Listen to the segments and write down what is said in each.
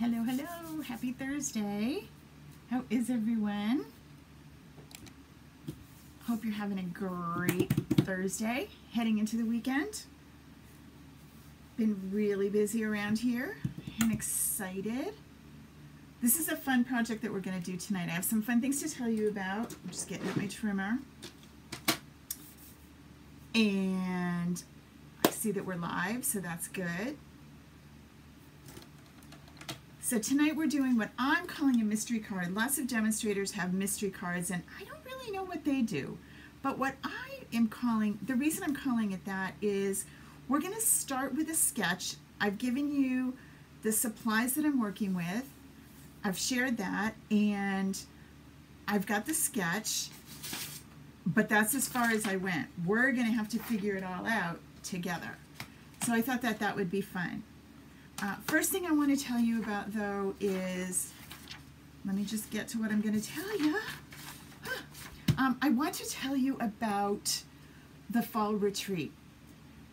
Hello, hello. Happy Thursday. How is everyone? Hope you're having a great Thursday heading into the weekend. Been really busy around here and excited. This is a fun project that we're going to do tonight. I have some fun things to tell you about. I'm just getting out my trimmer. And I see that we're live, so that's good. So tonight we're doing what I'm calling a mystery card. Lots of demonstrators have mystery cards and I don't really know what they do. But what I am calling, the reason I'm calling it that is we're going to start with a sketch. I've given you the supplies that I'm working with. I've shared that and I've got the sketch, but that's as far as I went. We're going to have to figure it all out together. So I thought that that would be fun. Uh, first thing I want to tell you about though is, let me just get to what I'm going to tell you. Um, I want to tell you about the fall retreat.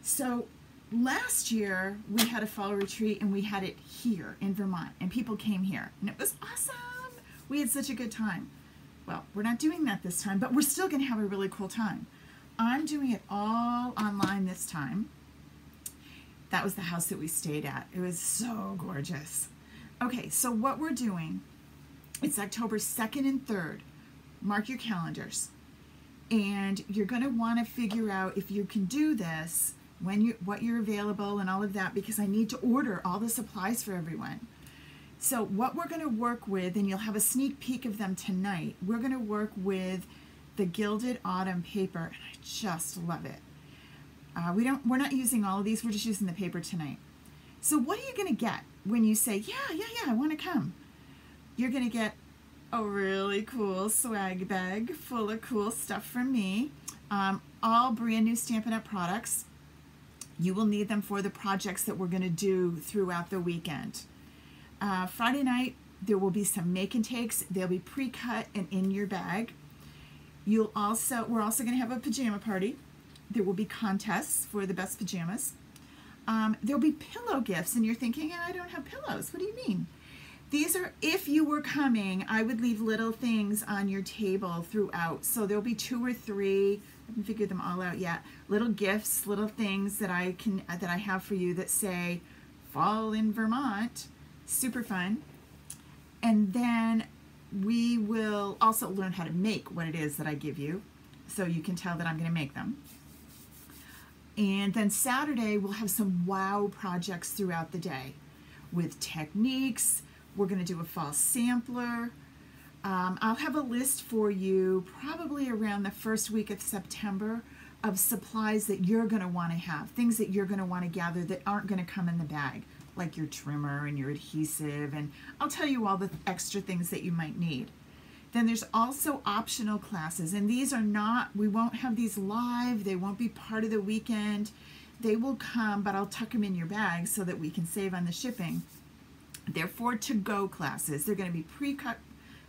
So last year we had a fall retreat and we had it here in Vermont and people came here and it was awesome. We had such a good time. Well, we're not doing that this time, but we're still going to have a really cool time. I'm doing it all online this time that was the house that we stayed at. It was so gorgeous. Okay, so what we're doing, it's October 2nd and 3rd. Mark your calendars. And you're going to want to figure out if you can do this, when you what you're available and all of that because I need to order all the supplies for everyone. So what we're going to work with, and you'll have a sneak peek of them tonight, we're going to work with the Gilded Autumn paper, and I just love it. Uh, we don't, we're not using all of these, we're just using the paper tonight. So what are you going to get when you say, yeah, yeah, yeah, I want to come? You're going to get a really cool swag bag full of cool stuff from me. Um, all brand new Stampin' Up! products. You will need them for the projects that we're going to do throughout the weekend. Uh, Friday night, there will be some make and takes. They'll be pre-cut and in your bag. You'll also, we're also going to have a pajama party. There will be contests for the best pajamas. Um, there'll be pillow gifts, and you're thinking, I don't have pillows. What do you mean? These are, if you were coming, I would leave little things on your table throughout. So there'll be two or three, I haven't figured them all out yet, little gifts, little things that I can, that I have for you that say, fall in Vermont. Super fun. And then we will also learn how to make what it is that I give you so you can tell that I'm going to make them. And then Saturday, we'll have some wow projects throughout the day with techniques. We're going to do a fall sampler. Um, I'll have a list for you probably around the first week of September of supplies that you're going to want to have, things that you're going to want to gather that aren't going to come in the bag, like your trimmer and your adhesive, and I'll tell you all the extra things that you might need. Then there's also optional classes, and these are not, we won't have these live, they won't be part of the weekend. They will come, but I'll tuck them in your bag so that we can save on the shipping. They're for to-go classes. They're going to be pre-cut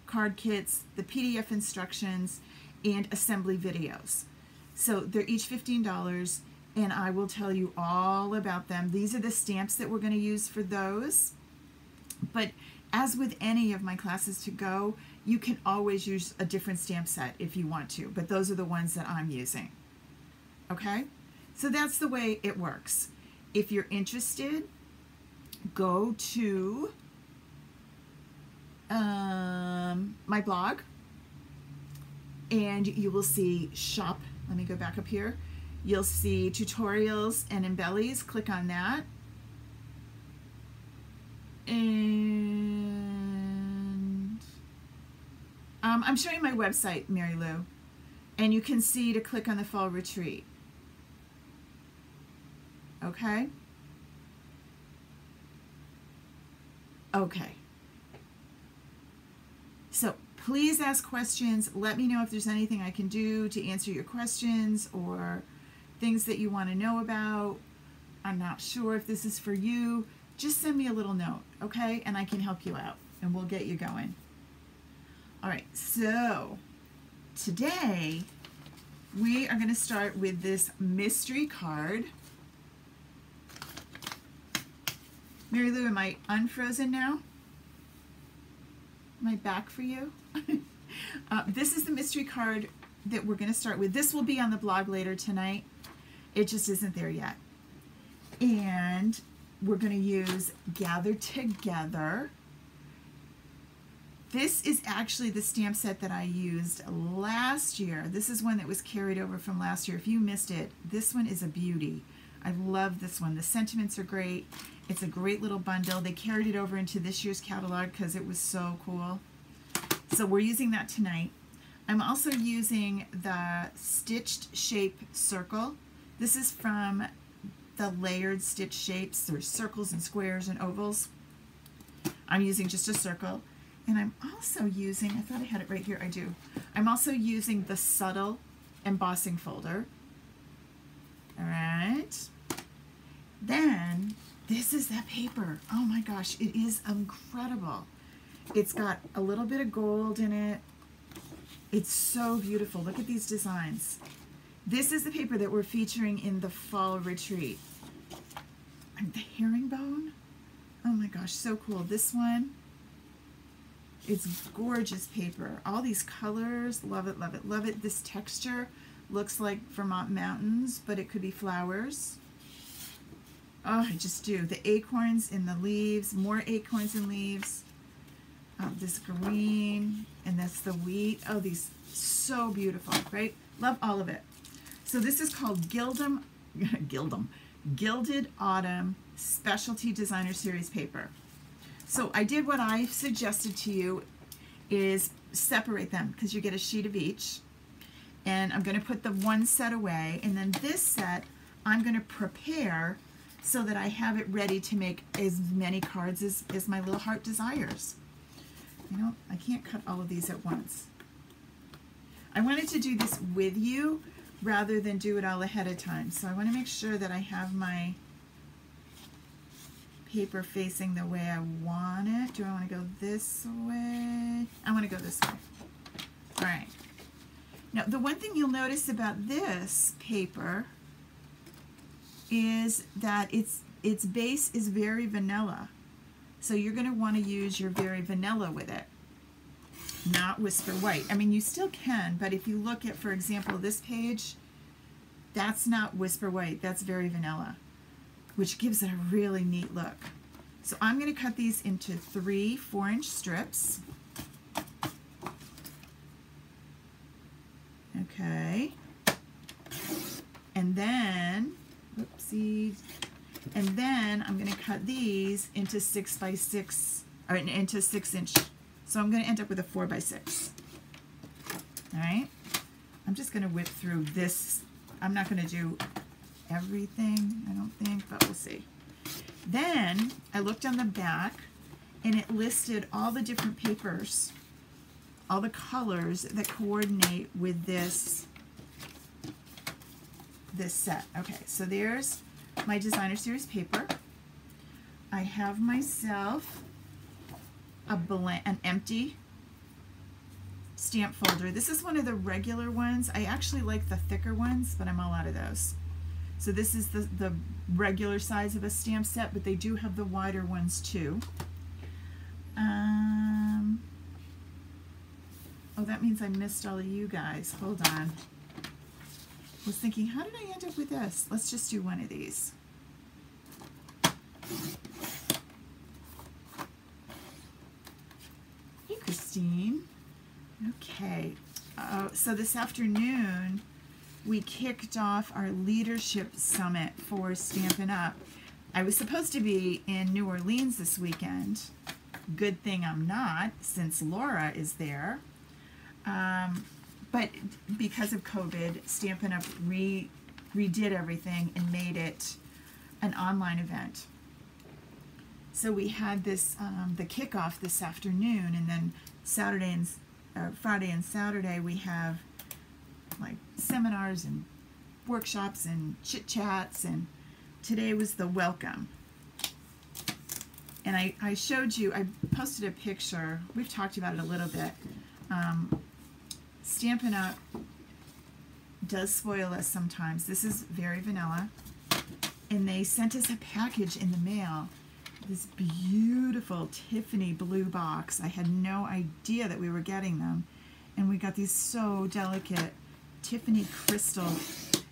card kits, the PDF instructions, and assembly videos. So they're each $15, and I will tell you all about them. These are the stamps that we're going to use for those. But as with any of my classes to go, you can always use a different stamp set if you want to, but those are the ones that I'm using. Okay? So that's the way it works. If you're interested, go to um, my blog and you will see shop. Let me go back up here. You'll see tutorials and embellies. Click on that. And um, I'm showing my website, Mary Lou, and you can see to click on the fall retreat. Okay? Okay. So please ask questions. Let me know if there's anything I can do to answer your questions or things that you want to know about. I'm not sure if this is for you. Just send me a little note, okay? And I can help you out and we'll get you going. All right, so today we are going to start with this mystery card. Mary Lou, am I unfrozen now? my back for you. uh, this is the mystery card that we're going to start with. This will be on the blog later tonight. It just isn't there yet. And we're going to use Gather Together. This is actually the stamp set that I used last year. This is one that was carried over from last year. If you missed it, this one is a beauty. I love this one. The sentiments are great. It's a great little bundle. They carried it over into this year's catalog because it was so cool. So we're using that tonight. I'm also using the Stitched Shape Circle. This is from the layered stitch shapes. There's circles and squares and ovals. I'm using just a circle. And I'm also using, I thought I had it right here, I do. I'm also using the Subtle Embossing Folder. All right. Then this is that paper. Oh my gosh, it is incredible. It's got a little bit of gold in it. It's so beautiful. Look at these designs. This is the paper that we're featuring in the fall retreat. And the herringbone. Oh my gosh, so cool. This one, it's gorgeous paper. All these colors, love it, love it, love it. This texture looks like Vermont mountains, but it could be flowers. Oh, I just do. The acorns in the leaves, more acorns and leaves. Um, this green, and that's the wheat. Oh, these so beautiful, right? Love all of it. So this is called Gildum, Gildum, Gilded Autumn Specialty Designer Series paper. So I did what I suggested to you is separate them because you get a sheet of each. And I'm going to put the one set away. And then this set, I'm going to prepare so that I have it ready to make as many cards as, as my little heart desires. You know, I can't cut all of these at once. I wanted to do this with you rather than do it all ahead of time. So I want to make sure that I have my paper facing the way I want it. Do I want to go this way? I want to go this way. All right. Now, the one thing you'll notice about this paper is that its its base is very vanilla. So you're going to want to use your very vanilla with it, not Whisper White. I mean, you still can, but if you look at, for example, this page, that's not Whisper White. That's very vanilla, which gives it a really neat look. So I'm going to cut these into three four-inch strips. Okay. And then Oopsie. And then I'm going to cut these into six by six, or into six inch. So I'm going to end up with a four by six. All right. I'm just going to whip through this. I'm not going to do everything, I don't think, but we'll see. Then I looked on the back and it listed all the different papers, all the colors that coordinate with this this set. Okay, so there's my designer series paper. I have myself a blank, an empty stamp folder. This is one of the regular ones. I actually like the thicker ones, but I'm all out of those. So this is the, the regular size of a stamp set, but they do have the wider ones too. Um, oh, that means I missed all of you guys. Hold on was thinking, how did I end up with this? Let's just do one of these. Hey, Christine. Okay, uh, so this afternoon we kicked off our leadership summit for Stampin' Up. I was supposed to be in New Orleans this weekend. Good thing I'm not, since Laura is there. Um, but because of COVID, Stampin' Up! Re, redid everything and made it an online event. So we had this, um, the kickoff this afternoon, and then Saturday and uh, Friday and Saturday we have like seminars and workshops and chit chats, and today was the welcome. And I, I showed you, I posted a picture, we've talked about it a little bit, um, Stampin' Up! does spoil us sometimes. This is very vanilla. And they sent us a package in the mail this beautiful Tiffany blue box. I had no idea that we were getting them. And we got these so delicate Tiffany crystal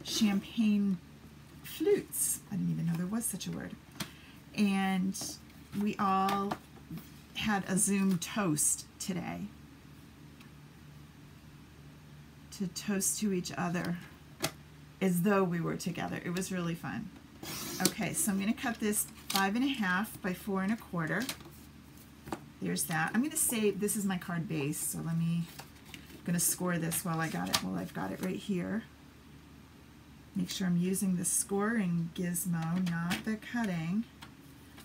champagne flutes. I didn't even know there was such a word. And we all had a Zoom toast today to toast to each other as though we were together. It was really fun. Okay, so I'm going to cut this five and a half by four and a quarter. There's that. I'm going to say this is my card base, so let me, going to score this while I got it, while I've got it right here. Make sure I'm using the scoring gizmo, not the cutting.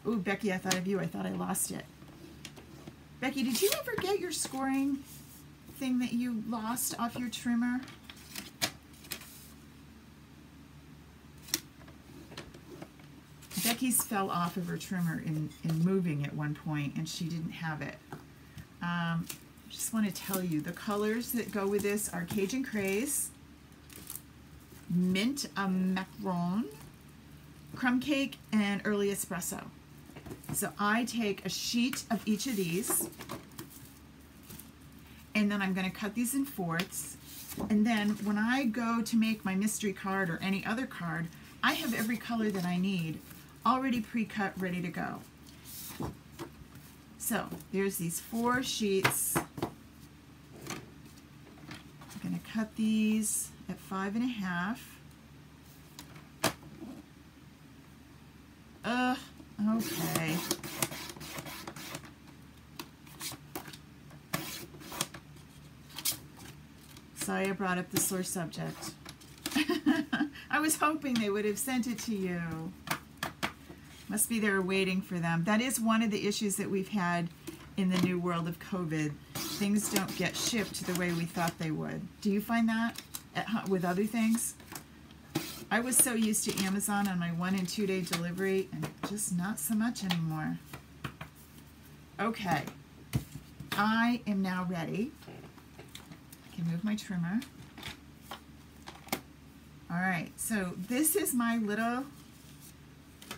Oh, Becky, I thought of you. I thought I lost it. Becky, did you ever get your scoring thing that you lost off your trimmer? Becky's fell off of her trimmer in, in moving at one point and she didn't have it. Um, just want to tell you the colors that go with this are Cajun Craze, Mint a Macaron, Crumb Cake, and Early Espresso. So I take a sheet of each of these and then I'm going to cut these in fourths. And then when I go to make my mystery card or any other card, I have every color that I need already pre-cut, ready to go. So there's these four sheets. I'm going to cut these at five and a half. Ugh, okay. Sorry I brought up the sore subject. I was hoping they would have sent it to you. Must be they were waiting for them. That is one of the issues that we've had in the new world of COVID. Things don't get shipped the way we thought they would. Do you find that at, with other things? I was so used to Amazon on my one and two day delivery and just not so much anymore. Okay, I am now ready. I can move my trimmer. All right, so this is my little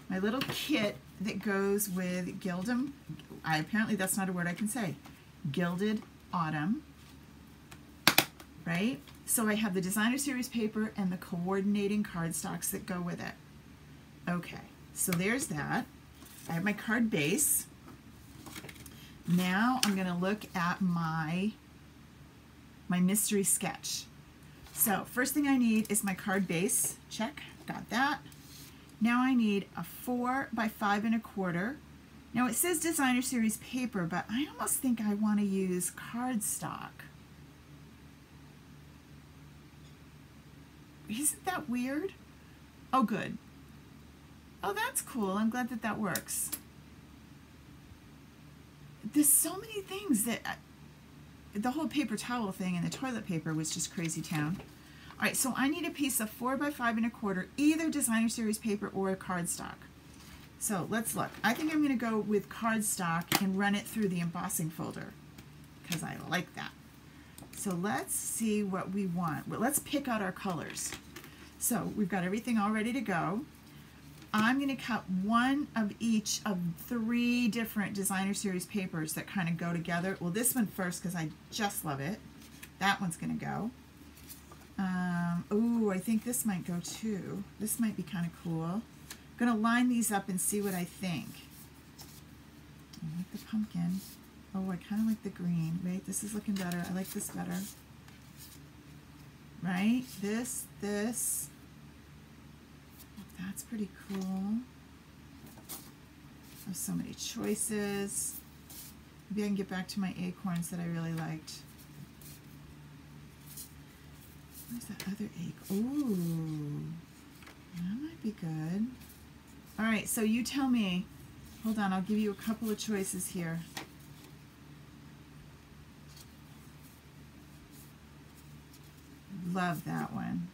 my little kit that goes with Gildum, I, apparently that's not a word I can say, Gilded Autumn, right? So I have the designer series paper and the coordinating cardstocks that go with it. Okay, so there's that. I have my card base. Now I'm going to look at my, my mystery sketch. So first thing I need is my card base. Check, got that. Now I need a four by five and a quarter. Now it says designer series paper, but I almost think I want to use cardstock. Isn't that weird? Oh, good. Oh, that's cool. I'm glad that that works. There's so many things that... I, uh, the whole paper towel thing and the toilet paper was just crazy town. All right, so I need a piece of four by five and a quarter, either designer series paper or a cardstock. So let's look. I think I'm going to go with cardstock and run it through the embossing folder because I like that. So let's see what we want. Well, let's pick out our colors. So we've got everything all ready to go. I'm going to cut one of each of three different designer series papers that kind of go together. Well, this one first because I just love it. That one's going to go. Um, oh, I think this might go too. This might be kind of cool. I'm going to line these up and see what I think. I like the pumpkin. Oh, I kind of like the green. Wait, this is looking better. I like this better. Right? This, this. That's pretty cool. There's so many choices. Maybe I can get back to my acorns that I really liked. Where's that other egg? Ooh, that might be good. All right, so you tell me. Hold on, I'll give you a couple of choices here. Love that one.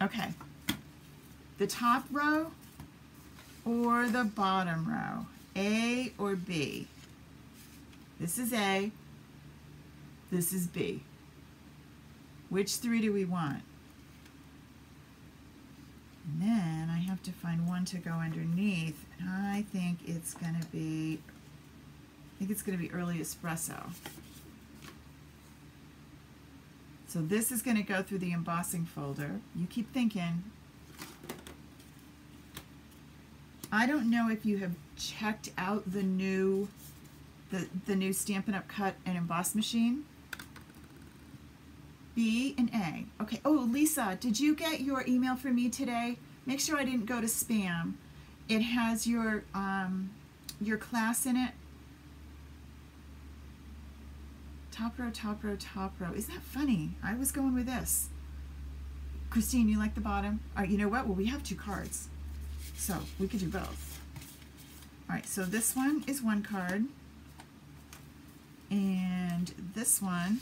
Okay. The top row or the bottom row, A or B. This is A, this is B. Which three do we want? And then I have to find one to go underneath. And I think it's going to be, I think it's going to be early espresso. So this is going to go through the embossing folder. You keep thinking. I don't know if you have checked out the new the, the new Stampin' Up! Cut and Emboss machine. B and A. Okay. Oh, Lisa, did you get your email from me today? Make sure I didn't go to spam. It has your um, your class in it. Top row, top row, top row. Isn't that funny? I was going with this. Christine, you like the bottom? All right, you know what? Well, we have two cards. So we could do both. All right, so this one is one card. And this one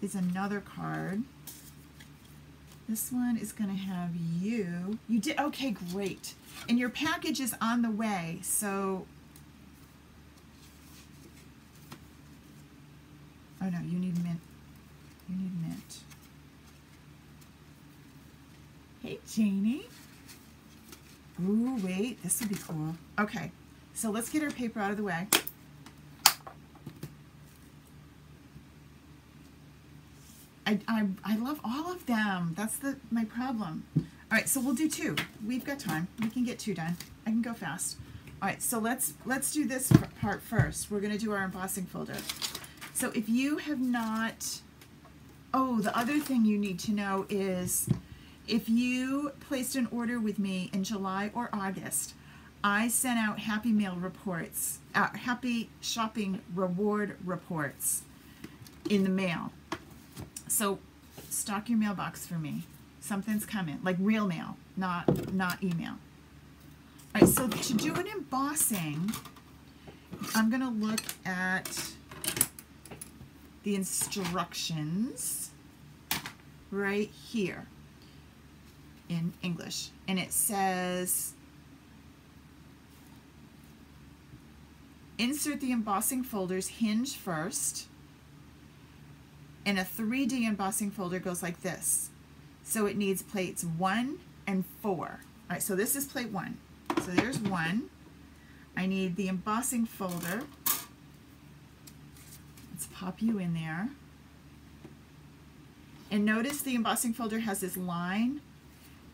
is another card. This one is going to have you. You did, okay, great. And your package is on the way, so. Oh no, you need mint. You need mint. Hey, Janie. Ooh, wait, this would be cool. Okay, so let's get our paper out of the way. I, I, I love all of them. That's the my problem. All right, so we'll do two. We've got time. We can get two done. I can go fast. All right, so let's let's do this part first. We're going to do our embossing folder. So if you have not, oh, the other thing you need to know is if you placed an order with me in July or August, I sent out Happy Mail reports, uh, Happy Shopping Reward reports in the mail. So stock your mailbox for me. Something's coming, like real mail, not not email. All right, so to do an embossing, I'm to look at the instructions right here in English. And it says, insert the embossing folders hinge first and a 3D embossing folder goes like this. So it needs plates 1 and 4. All right, so this is plate 1. So there's 1. I need the embossing folder. Let's pop you in there. And notice the embossing folder has this line.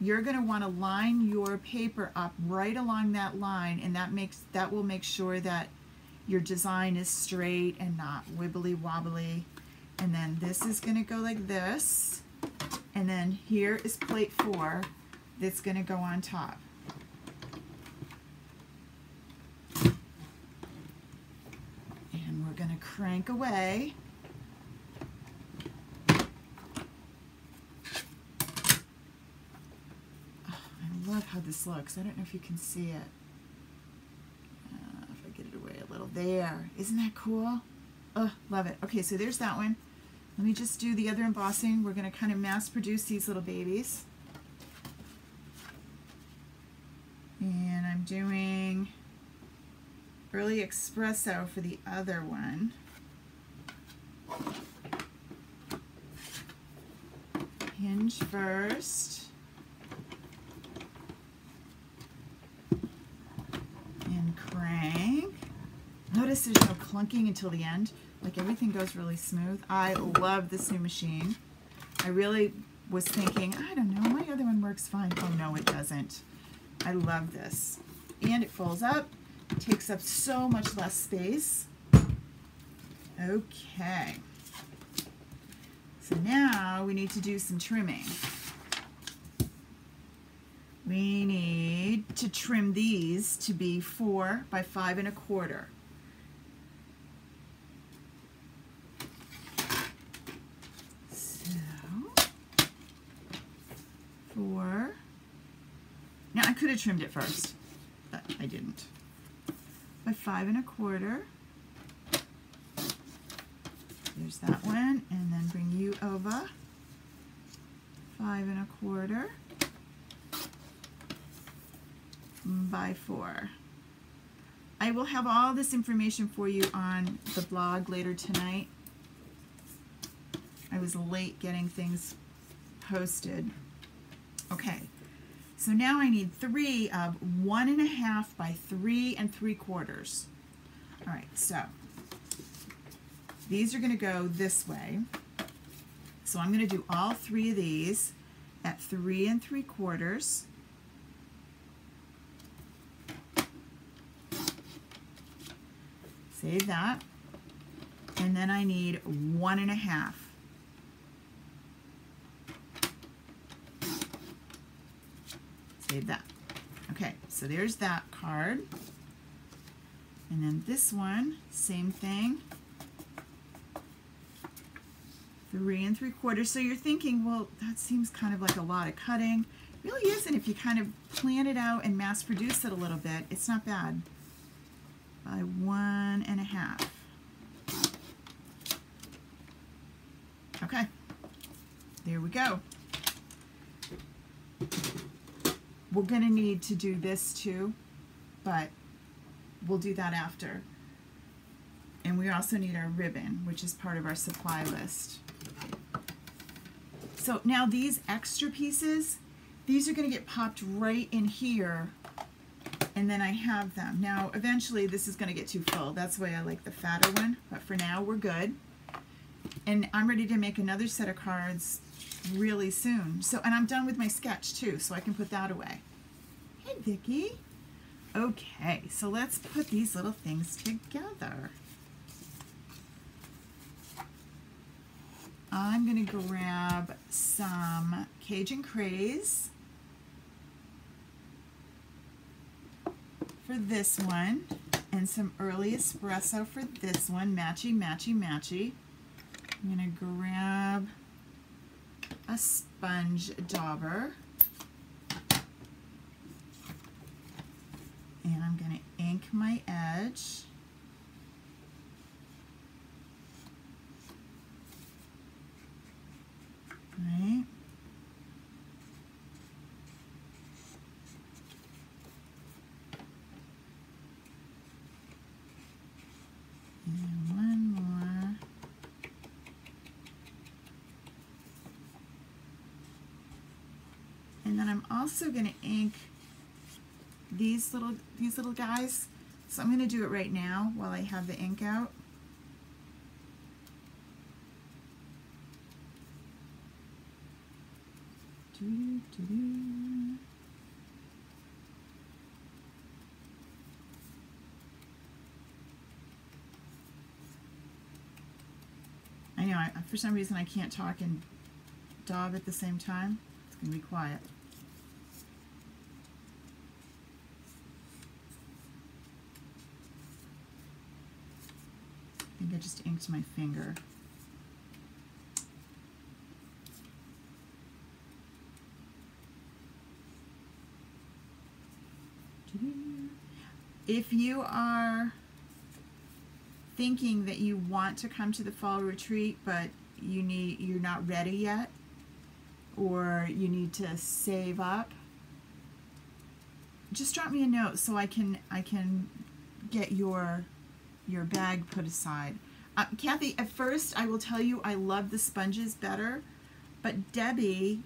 You're going to want to line your paper up right along that line and that makes that will make sure that your design is straight and not wibbly wobbly. And then this is going to go like this. And then here is plate four that's going to go on top. And we're going to crank away. Oh, I love how this looks. I don't know if you can see it. Uh, if I get it away a little. There. Isn't that cool? Oh, love it. Okay, so there's that one. Let me just do the other embossing. We're going to kind of mass produce these little babies. And I'm doing early espresso for the other one. Hinge first. And crank. Notice there's no clunking until the end. Like everything goes really smooth. I love this new machine. I really was thinking, I don't know, my other one works fine. Oh no, it doesn't. I love this. And it folds up, takes up so much less space. Okay. So now we need to do some trimming. We need to trim these to be four by five and a quarter. Four. Now I could have trimmed it first, but I didn't. By five and a quarter. There's that one, and then bring you over. Five and a quarter by four. I will have all this information for you on the blog later tonight. I was late getting things posted. Okay, so now I need three of one and a half by three and three quarters. All right, so these are going to go this way. So I'm going to do all three of these at three and three quarters. Save that. And then I need one and a half. Save that. Okay, so there's that card. And then this one, same thing. Three and three quarters. So you're thinking, well, that seems kind of like a lot of cutting. It really isn't. If you kind of plan it out and mass produce it a little bit, it's not bad. By one and a half. Okay, there we go. We're going to need to do this too, but we'll do that after. And we also need our ribbon, which is part of our supply list. So now these extra pieces, these are going to get popped right in here and then I have them. Now eventually this is going to get too full. That's why I like the fatter one, but for now we're good. And I'm ready to make another set of cards really soon. So, and I'm done with my sketch too, so I can put that away. Hey, Vicki. Okay, so let's put these little things together. I'm to grab some Cajun Craze for this one and some early espresso for this one, matchy, matchy, matchy. I'm to grab a sponge dauber. And I'm going to ink my edge. Right. And one more. And then I'm also going to ink these little these little guys. So I'm going to do it right now while I have the ink out. Doo -doo -doo. I know, I, for some reason I can't talk and daub at the same time. It's going to be quiet. Think I just inked my finger. If you are thinking that you want to come to the fall retreat but you need you're not ready yet or you need to save up just drop me a note so I can I can get your your bag put aside. Uh, Kathy, at first I will tell you I love the sponges better, but Debbie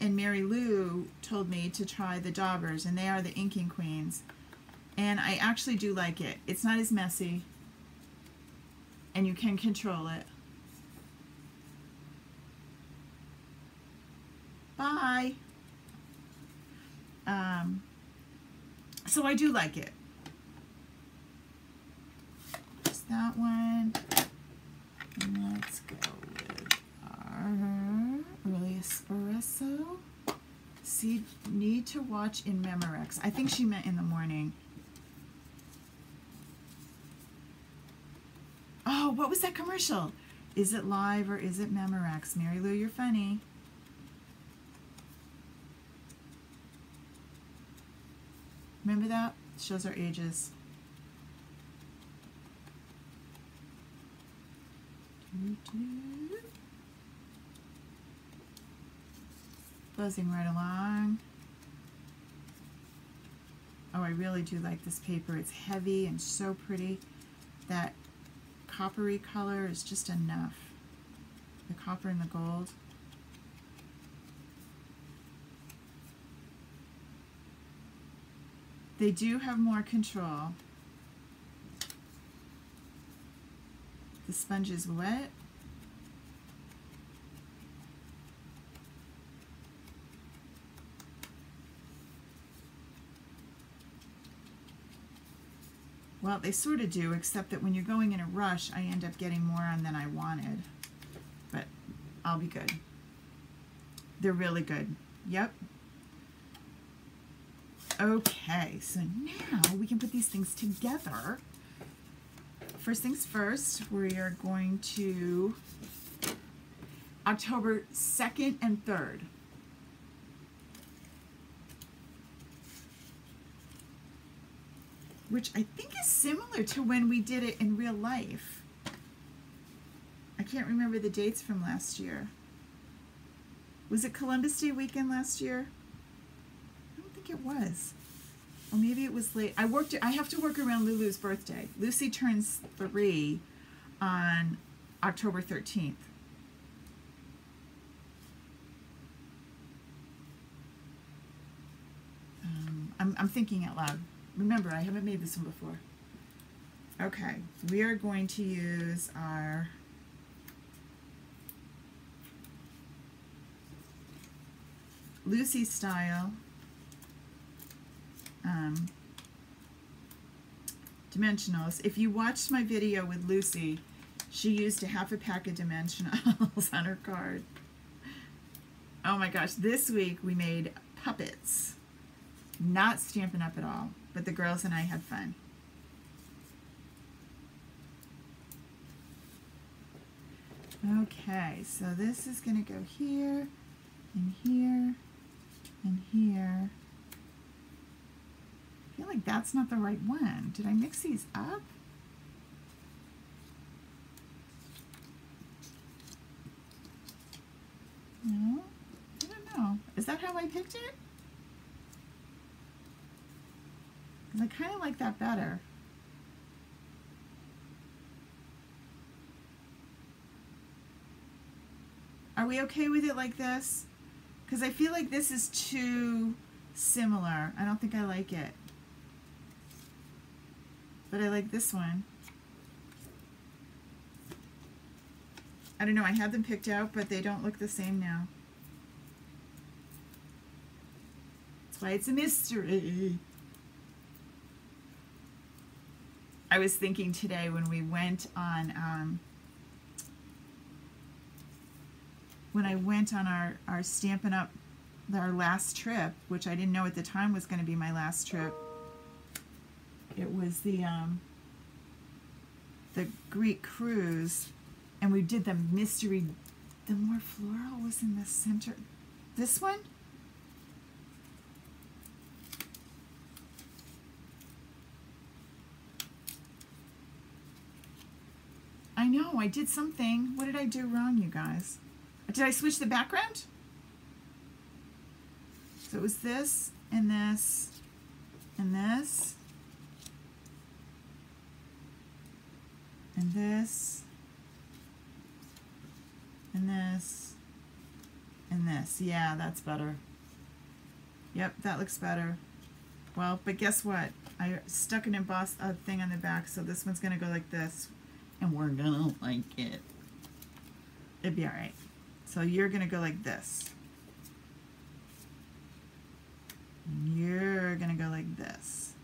and Mary Lou told me to try the daubers, and they are the inking queens. And I actually do like it. It's not as messy, and you can control it. Bye. Um, so I do like it. That one. And let's go with our early espresso. See, need to watch in Memorex. I think she meant in the morning. Oh, what was that commercial? Is it live or is it Memorex? Mary Lou, you're funny. Remember that? Shows our ages. Buzzing right along. Oh, I really do like this paper. It's heavy and so pretty. That coppery color is just enough. the copper and the gold. They do have more control. The sponge is wet. Well, they sort of do, except that when you're going in a rush, I end up getting more on than I wanted. But I'll be good. They're really good. Yep. Okay, so now we can put these things together. First things first, we are going to October 2nd and 3rd. which I think is similar to when we did it in real life. I can't remember the dates from last year. Was it Columbus Day weekend last year? I don't think it was. Or maybe it was late. I worked. I have to work around Lulu's birthday. Lucy turns three on October 13th. Um, I'm, I'm thinking out loud. Remember, I haven't made this one before. Okay, we are going to use our Lucy style um, dimensionals. If you watched my video with Lucy, she used a half a pack of dimensionals on her card. Oh my gosh, this week we made puppets. Not Stampin' Up at all but the girls and I had fun. Okay, so this is going to go here, and here, and here. Feel like that's not the right one. Did I mix these up? No? I don't know. Is that how I picked it? I kind of like that better. Are we okay with it like this? Because I feel like this is too similar. I don't think I like it. But I like this one. I don't know, I had them picked out, but they don't look the same now. That's why it's a mystery. I was thinking today when we went on, um, when I went on our, our Stampin' Up, our last trip, which I didn't know at the time was going to be my last trip. It was the, um, the Greek cruise, and we did the mystery, the more floral was in the center. This one? I know, I did something. What did I do wrong, you guys? Did I switch the background? So it was this, and this, and this, and this, and this, and this. Yeah, that's better. Yep, that looks better. Well, but guess what? I stuck an embossed uh, thing on the back, so this one's going to go like this and we're gonna like it. It'd be alright. So you're gonna go like this. And you're gonna go like this.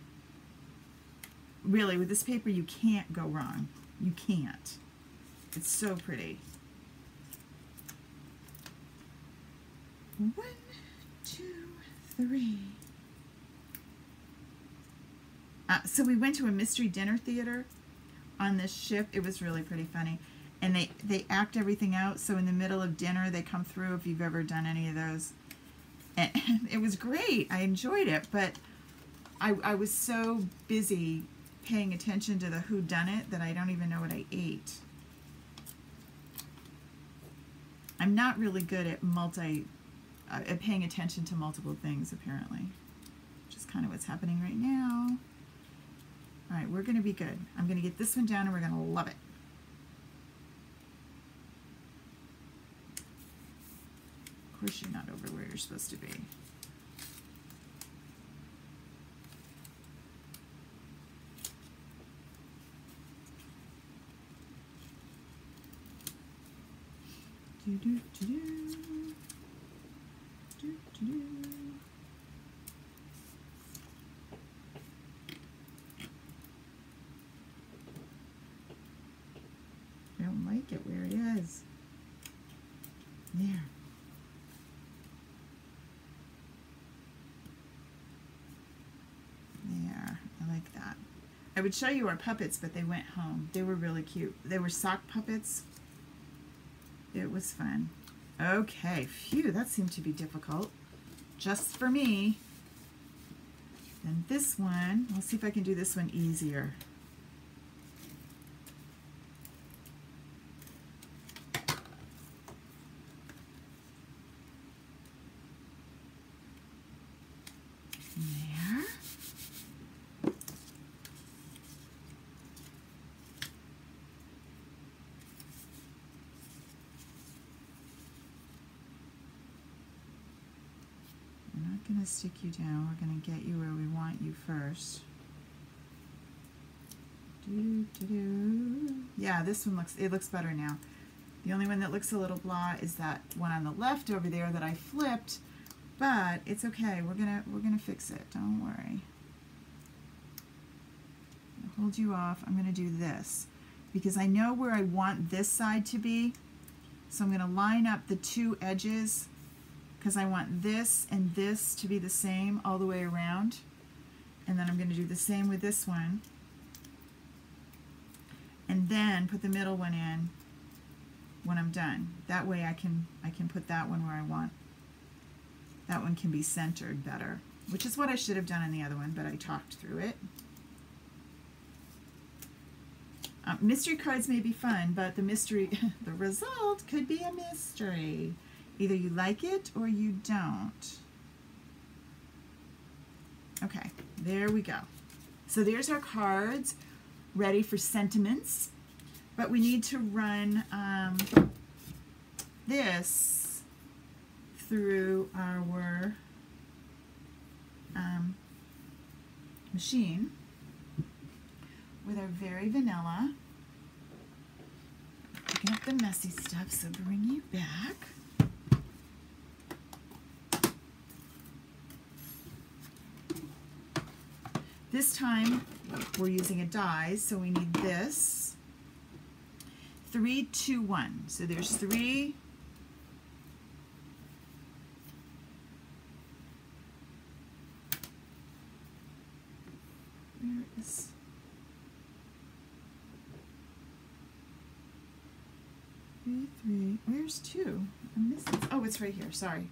Really, with this paper you can't go wrong. You can't. It's so pretty. One, two, three. Uh, so we went to a mystery dinner theater on this ship. It was really pretty funny. And they, they act everything out. So in the middle of dinner, they come through if you've ever done any of those. And it was great. I enjoyed it. But I, I was so busy paying attention to the who done it that I don't even know what I ate. I'm not really good at multi, uh, at paying attention to multiple things apparently, which is kind of what's happening right now. All right, we're going to be good. I'm going to get this one down and we're going to love it. Of course you're not over where you're supposed to be. Do, do, do, do. Do, do, do. I don't like it where it is. There. There. I like that. I would show you our puppets, but they went home. They were really cute. They were sock puppets. It was fun. Okay, phew, that seemed to be difficult. Just for me. And this one, let's see if I can do this one easier. There. We're not going to stick you down. We're going to get you where we want you first. Doo, doo, doo. Yeah, this one looks, it looks better now. The only one that looks a little blah is that one on the left over there that I flipped, but it's okay. We're gonna we're gonna fix it. Don't worry. I'll hold you off. I'm gonna do this because I know where I want this side to be. So I'm gonna line up the two edges because I want this and this to be the same all the way around. And then I'm going to do the same with this one. And then put the middle one in when I'm done. That way I can I can put that one where I want. That one can be centered better, which is what I should have done in the other one, but I talked through it. Uh, mystery cards may be fun, but the mystery, the result could be a mystery. Either you like it or you don't. Okay, there we go. So there's our cards ready for sentiments, but we need to run um, this through our um, machine with our very vanilla. Picking up the messy stuff, so bring you back. This time we're using a die, so we need this. Three, two, one. So there's three. Where is three, three? Where's two? I'm missing. Oh, it's right here. Sorry.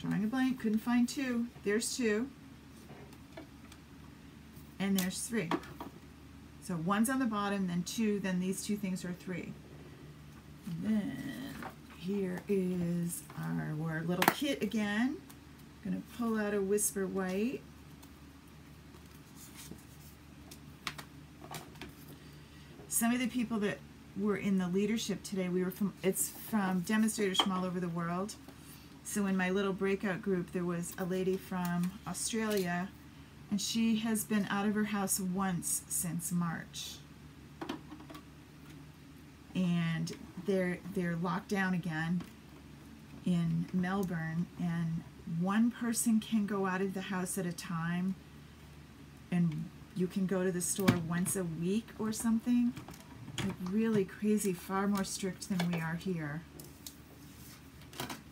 Drawing a blank. Couldn't find two. There's two and there's three. So one's on the bottom, then two, then these two things are three. And then here is our, our little kit again. I'm going to pull out a Whisper White. Some of the people that were in the leadership today, we were from, it's from demonstrators from all over the world. So in my little breakout group, there was a lady from Australia and she has been out of her house once since March. And they're they're locked down again in Melbourne and one person can go out of the house at a time and you can go to the store once a week or something. Like really crazy, far more strict than we are here.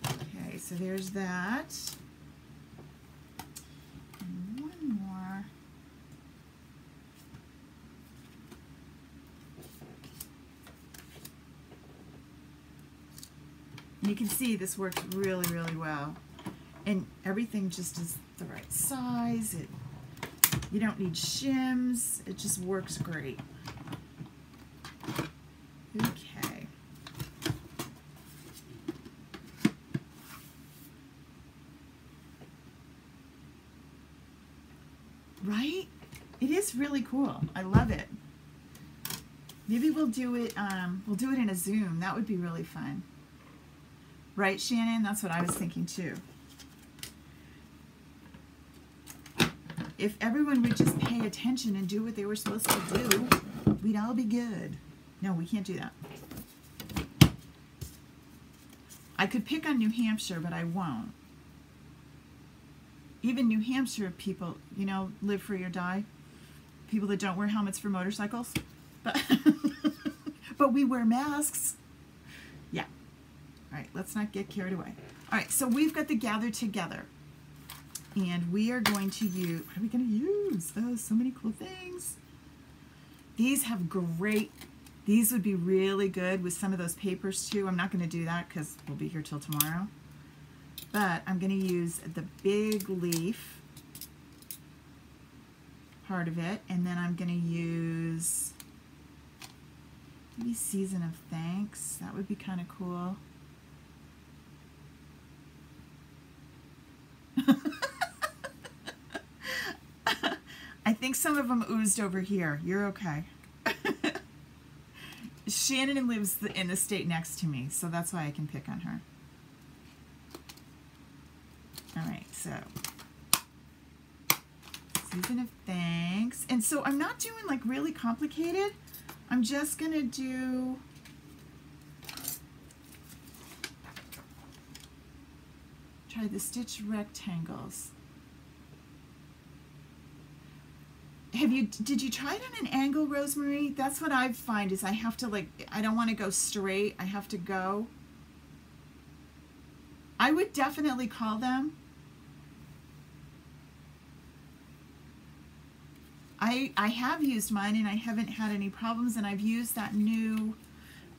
Okay, so there's that. And you can see this works really, really well. And everything just is the right size. It, you don't need shims. It just works great. Okay. Right? It is really cool. I love it. Maybe we'll do it, um, we'll do it in a Zoom. That would be really fun. Right, Shannon? That's what I was thinking too. If everyone would just pay attention and do what they were supposed to do, we'd all be good. No, we can't do that. I could pick on New Hampshire, but I won't. Even New Hampshire people, you know, live free or die. People that don't wear helmets for motorcycles. But, but we wear masks. All right, let's not get carried away. All right, so we've got the gather together. And we are going to use, what are we going to use? Oh, so many cool things. These have great these would be really good with some of those papers too. I'm not going to do that because we'll be here till tomorrow. But I'm going to use the big leaf part of it. And then I'm going to use maybe Season of Thanks. That would be kind of cool. I think some of them oozed over here. You're okay. Shannon lives in the state next to me, so that's why I can pick on her. All right, so season of thanks. And so I'm not doing like really complicated. I'm just to do try the stitch rectangles. Have you did you try it on an angle rosemary? That's what i find is i have to like i don't want to go straight i have to go. I would definitely call them. I i have used mine and i haven't had any problems and i've used that new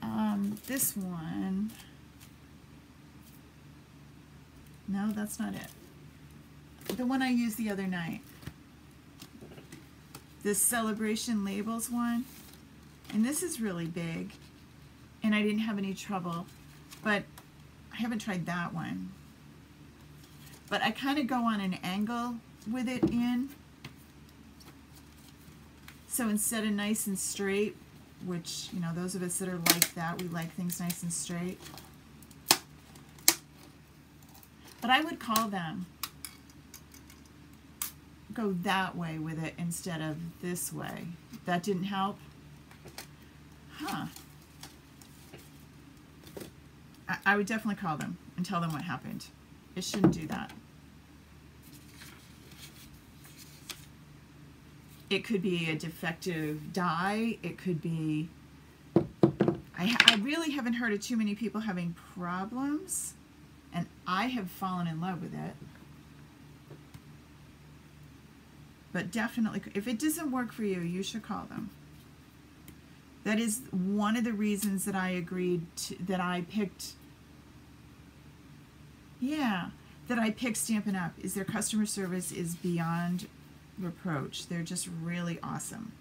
um, this one. No that's not it. The one i used the other night this celebration labels one. And this is really big. And I didn't have any trouble. But I haven't tried that one. But I kind of go on an angle with it in. So instead of nice and straight, which, you know, those of us that are like that, we like things nice and straight. But I would call them go that way with it instead of this way. That didn't help? Huh. I, I would definitely call them and tell them what happened. It shouldn't do that. It could be a defective die. It could be... I, I really haven't heard of too many people having problems, and I have fallen in love with it. But definitely, if it doesn't work for you, you should call them. That is one of the reasons that I agreed to, that I picked, yeah, that I picked Stampin' Up! is their customer service is beyond reproach. They're just really awesome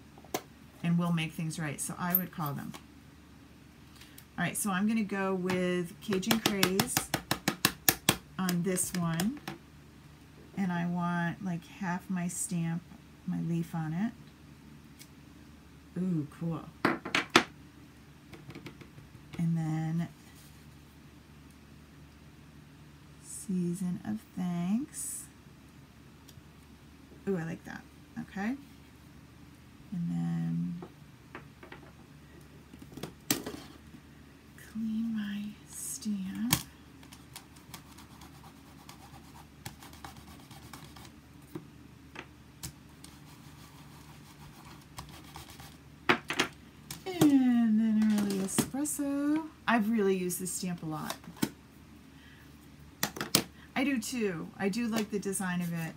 and will make things right. So I would call them. All right, so I'm going to go with Cajun Craze on this one and I want like half my stamp, my leaf on it. Ooh, cool. And then Season of Thanks. Ooh, I like that. Okay. And then clean my stamp. espresso. Used this stamp a lot. I do too. I do like the design of it.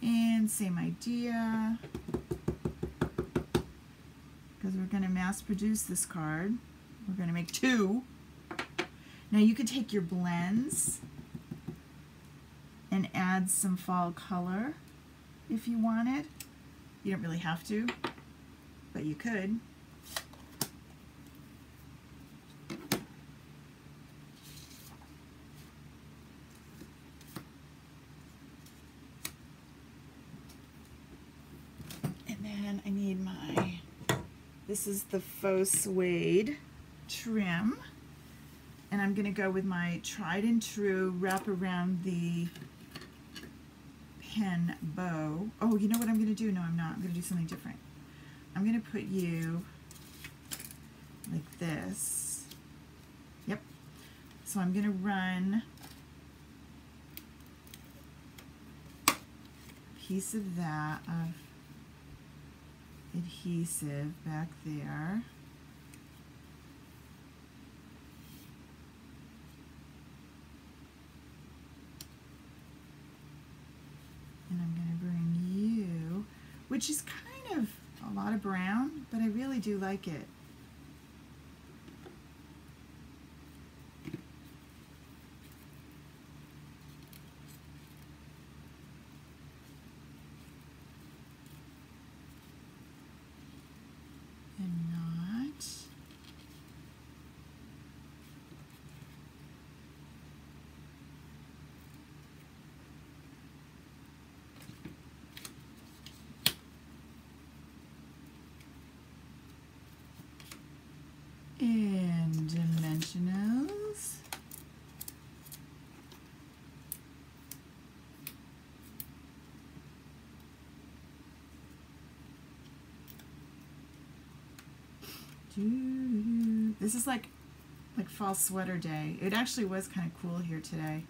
And same idea. Because we're going to mass produce this card. We're going to make two. Now you could take your blends and add some fall color if you wanted. You don't really have to, but you could. This is the faux suede trim. And I'm going to go with my tried and true wrap around the pen bow. Oh, you know what I'm going to do? No, I'm not. I'm going to do something different. I'm going to put you like this. Yep. So I'm going to run a piece of that adhesive back there. And I'm going to bring you, which is kind of a lot of brown, but I really do like it. And not. And dimensionals. Doo-doo. This is like like fall sweater day. It actually was kind of cool here today.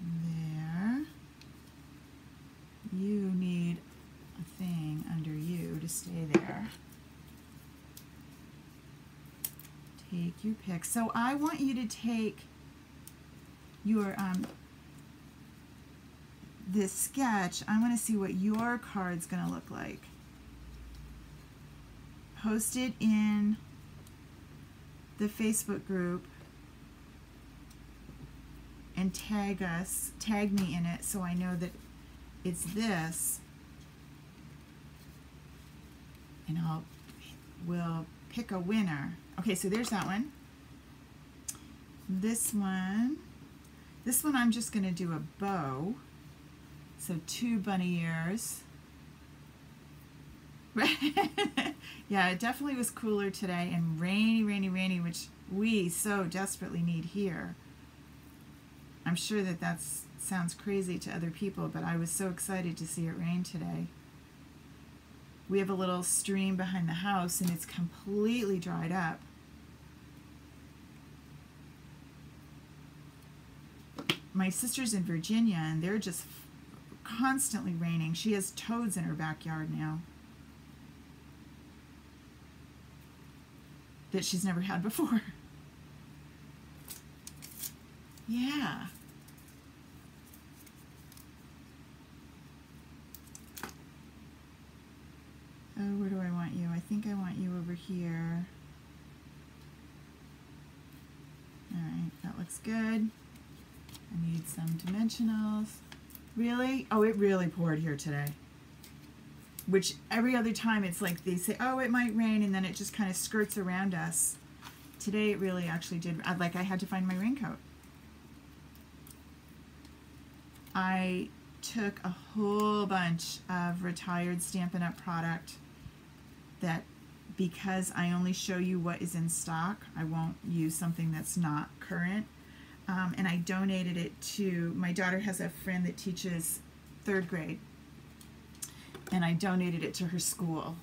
There. You need a thing under you to stay there. Take your pick. So I want you to take your um, this sketch, I want to see what your card's going to look like. Post it in the Facebook group and tag us, tag me in it so I know that it's this. And I'll, we'll pick a winner. Okay, so there's that one. This one, this one I'm just going to do a bow. So two bunny ears. yeah, it definitely was cooler today and rainy, rainy, rainy, which we so desperately need here. I'm sure that that sounds crazy to other people, but I was so excited to see it rain today. We have a little stream behind the house and it's completely dried up. My sister's in Virginia and they're just constantly raining. She has toads in her backyard now that she's never had before. yeah. Oh, where do I want you? I think I want you over here. Alright, that looks good. I need some dimensionals. Really? Oh, it really poured here today. Which every other time it's like they say, oh, it might rain, and then it just kind of skirts around us. Today it really actually did. Uh, like I had to find my raincoat. I took a whole bunch of retired Stampin' Up! product that because I only show you what is in stock, I won't use something that's not current um, and I donated it to, my daughter has a friend that teaches third grade, and I donated it to her school.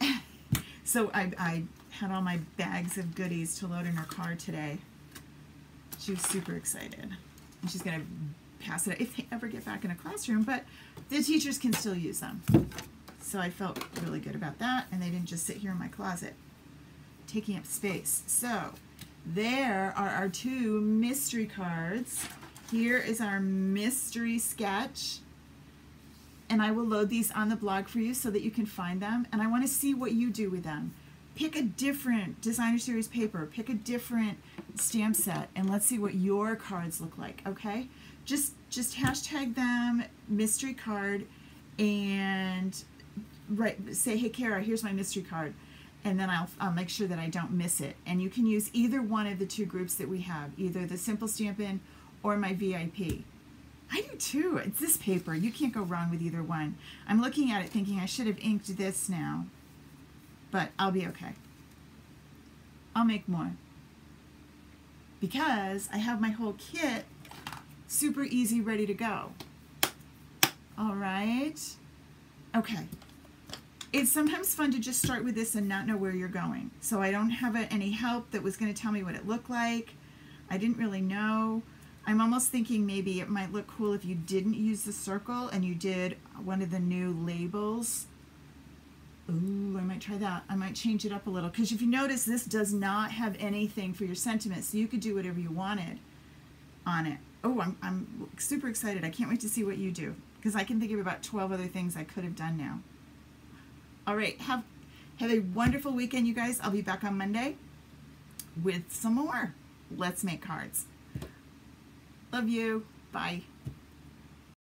so I, I had all my bags of goodies to load in her car today. She was super excited. And she's going to pass it if they ever get back in a classroom, but the teachers can still use them. So I felt really good about that, and they didn't just sit here in my closet taking up space. So there are our two mystery cards. Here is our mystery sketch. And I will load these on the blog for you so that you can find them. And I want to see what you do with them. Pick a different designer series paper. Pick a different stamp set. And let's see what your cards look like, okay? Just, just hashtag them mystery card and write, say, hey, Cara, here's my mystery card and then I'll, I'll make sure that I don't miss it. And you can use either one of the two groups that we have, either the Simple Stampin' or my VIP. I do too. It's this paper. You can't go wrong with either one. I'm looking at it thinking I should have inked this now, but I'll be okay. I'll make more because I have my whole kit super easy ready to go. All right. Okay. It's sometimes fun to just start with this and not know where you're going. So I don't have any help that was going to tell me what it looked like. I didn't really know. I'm almost thinking maybe it might look cool if you didn't use the circle and you did one of the new labels. Ooh, I might try that. I might change it up a little. Because if you notice, this does not have anything for your sentiments. So you could do whatever you wanted on it. Oh, I'm, I'm super excited. I can't wait to see what you do. Because I can think of about 12 other things I could have done now. All right, have, have a wonderful weekend, you guys. I'll be back on Monday with some more Let's Make Cards. Love you. Bye.